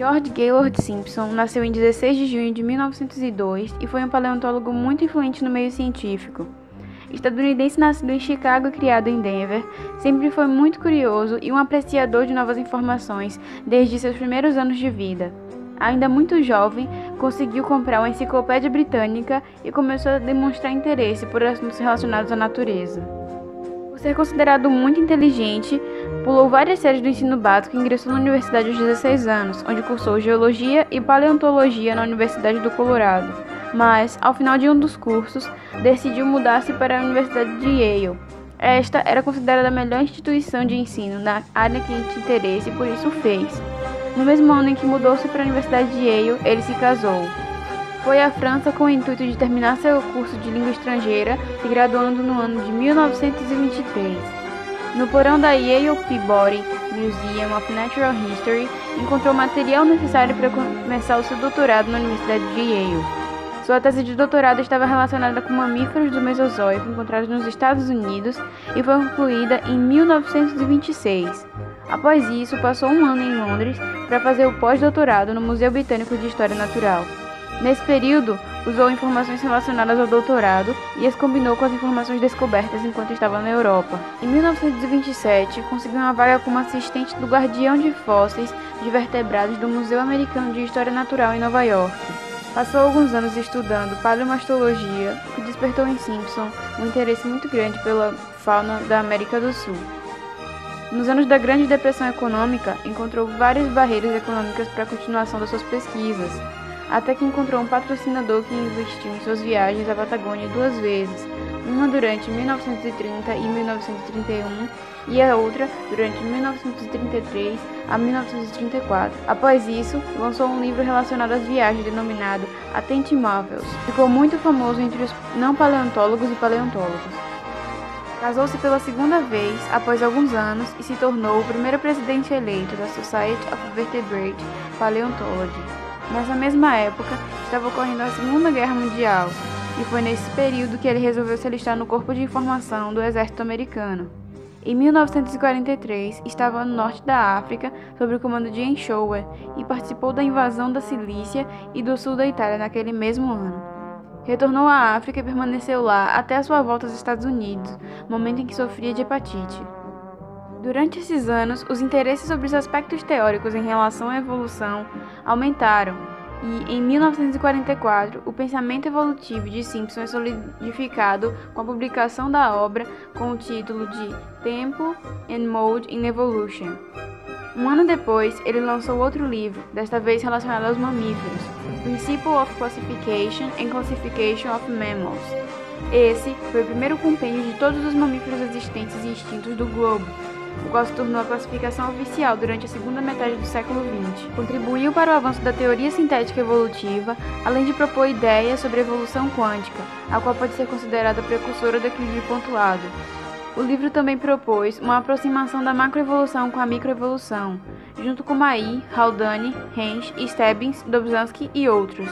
George Gaylord Simpson nasceu em 16 de junho de 1902 e foi um paleontólogo muito influente no meio científico. Estadunidense nascido em Chicago e criado em Denver, sempre foi muito curioso e um apreciador de novas informações desde seus primeiros anos de vida. Ainda muito jovem, conseguiu comprar uma enciclopédia britânica e começou a demonstrar interesse por assuntos relacionados à natureza. Ser considerado muito inteligente, pulou várias séries do ensino básico e ingressou na universidade aos 16 anos, onde cursou geologia e paleontologia na Universidade do Colorado. Mas, ao final de um dos cursos, decidiu mudar-se para a Universidade de Yale. Esta era considerada a melhor instituição de ensino na área que tinha interesse e por isso fez. No mesmo ano em que mudou-se para a Universidade de Yale, ele se casou. Foi à França com o intuito de terminar seu curso de língua estrangeira, se graduando no ano de 1923. No porão da Yale Peabody Museum of Natural History, encontrou material necessário para começar o seu doutorado na Universidade de Yale. Sua tese de doutorado estava relacionada com mamíferos do Mesozoico encontrados nos Estados Unidos e foi concluída em 1926. Após isso, passou um ano em Londres para fazer o pós-doutorado no Museu Britânico de História Natural. Nesse período, usou informações relacionadas ao doutorado e as combinou com as informações descobertas enquanto estava na Europa. Em 1927, conseguiu uma vaga como assistente do guardião de fósseis de vertebrados do Museu Americano de História Natural em Nova York. Passou alguns anos estudando paleomastologia, o que despertou em Simpson um interesse muito grande pela fauna da América do Sul. Nos anos da Grande Depressão Econômica, encontrou várias barreiras econômicas para a continuação das suas pesquisas, até que encontrou um patrocinador que investiu em suas viagens à Patagônia duas vezes, uma durante 1930 e 1931 e a outra durante 1933 a 1934. Após isso, lançou um livro relacionado às viagens denominado Atente Marvels. Ficou muito famoso entre os não paleontólogos e paleontólogos. Casou-se pela segunda vez após alguns anos e se tornou o primeiro presidente eleito da Society of Vertebrate Paleontology. Nessa mesma época, estava ocorrendo a Segunda Guerra Mundial, e foi nesse período que ele resolveu se alistar no Corpo de Informação do Exército Americano. Em 1943, estava no norte da África sob o comando de Enchower e participou da invasão da Cilícia e do sul da Itália naquele mesmo ano. Retornou à África e permaneceu lá até a sua volta aos Estados Unidos, momento em que sofria de hepatite. Durante esses anos, os interesses sobre os aspectos teóricos em relação à evolução aumentaram, e em 1944, o pensamento evolutivo de Simpson é solidificado com a publicação da obra com o título de Tempo and Mode in Evolution. Um ano depois, ele lançou outro livro, desta vez relacionado aos mamíferos, Principle of Classification and Classification of Mammals. Esse foi o primeiro compêndio de todos os mamíferos existentes e extintos do globo, o qual se tornou a classificação oficial durante a segunda metade do século XX. Contribuiu para o avanço da teoria sintética evolutiva, além de propor ideias sobre evolução quântica, a qual pode ser considerada precursora do equilíbrio pontuado, o livro também propôs uma aproximação da macroevolução com a microevolução, junto com Mai, Haldane, Hensch, Stebbins, Dobzhansky e outros.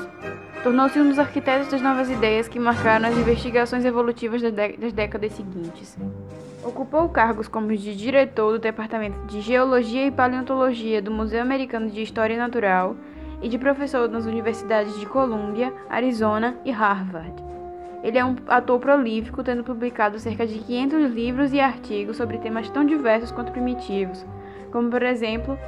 Tornou-se um dos arquitetos das novas ideias que marcaram as investigações evolutivas das décadas seguintes. Ocupou cargos como de diretor do Departamento de Geologia e Paleontologia do Museu Americano de História Natural e de professor nas universidades de Columbia, Arizona e Harvard. Ele é um ator prolífico, tendo publicado cerca de 500 livros e artigos sobre temas tão diversos quanto primitivos, como, por exemplo,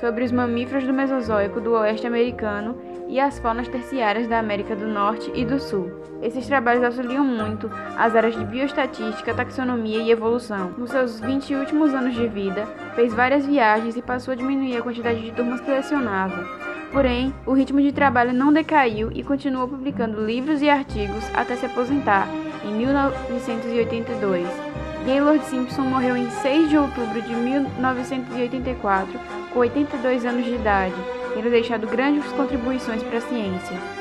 sobre os mamíferos do Mesozoico do Oeste Americano e as faunas terciárias da América do Norte e do Sul. Esses trabalhos auxiliam muito as áreas de bioestatística, taxonomia e evolução. Nos seus 20 últimos anos de vida, fez várias viagens e passou a diminuir a quantidade de turmas que lecionava. Porém, o ritmo de trabalho não decaiu e continuou publicando livros e artigos até se aposentar, em 1982. Gaylord Simpson morreu em 6 de outubro de 1984, com 82 anos de idade, tendo deixado grandes contribuições para a ciência.